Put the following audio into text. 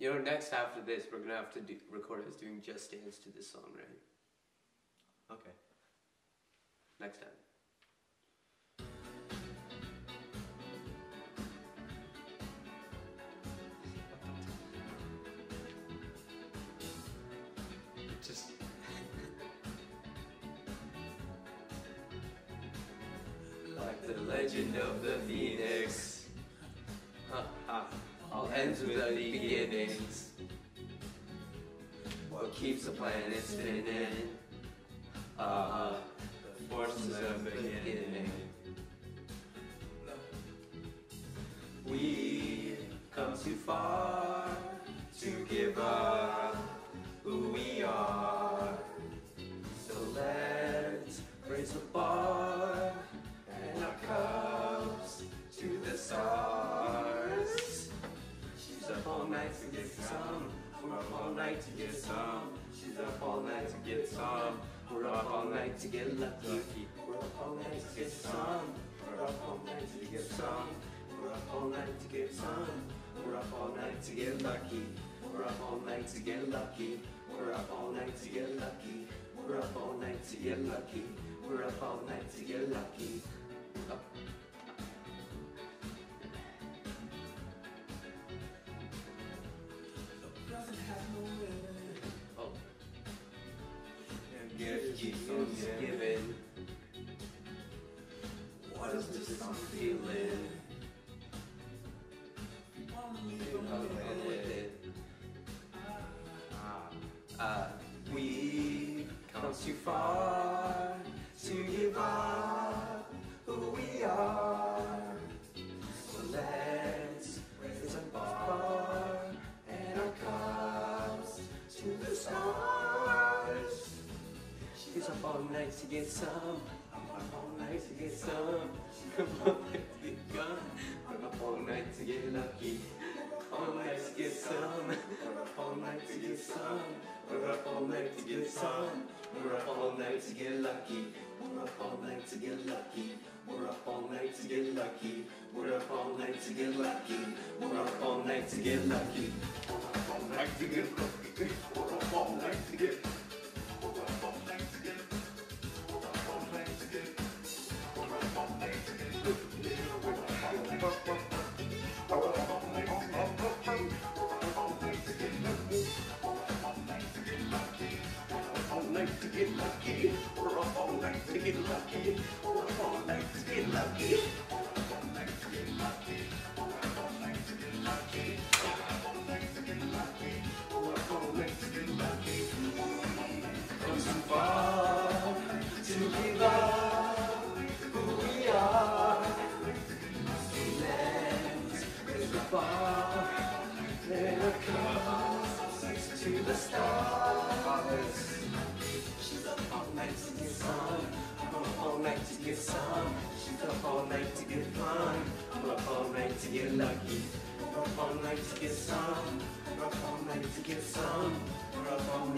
You know, next after this, we're gonna have to do, record us doing Just Dance to this song, right? Okay. Next time. Just. Like the legend of the phoenix. Ha ha. All ends with the beginnings. Keeps the planet spinning? Ah, the forces of beginning. We come too far to give up night to get some. She's up all night to get some. We're up all night to get lucky. We're up all night to get some. We're up all night to get some. We're up all night to get some. We're up all night to get lucky. We're up all night to get lucky. We're up all night to get lucky. We're up all night to get lucky. We're up all night to get lucky. Up. Gift keeps on giving. What is this I'm feeling? Feel with it. Uh, we come too far She's up all night to get some. I'm all night to get some. To get gone. I'm all night to get lucky. All night to get some. All night to get some. We're up all night to get some. We're up all night to get lucky. We're up all night to get lucky. We're up all night to get lucky. We're up all night to get lucky. We're up all night to get lucky. We're up all night to get lucky. We're up all night to get. We're we are. Let's raise the bar and our cups to the stars. She's up all night to get some. I'm up all night to get some. She's up all night to get fun. I'm up all night to get lucky. All night to get some. We're up all night to get some. All night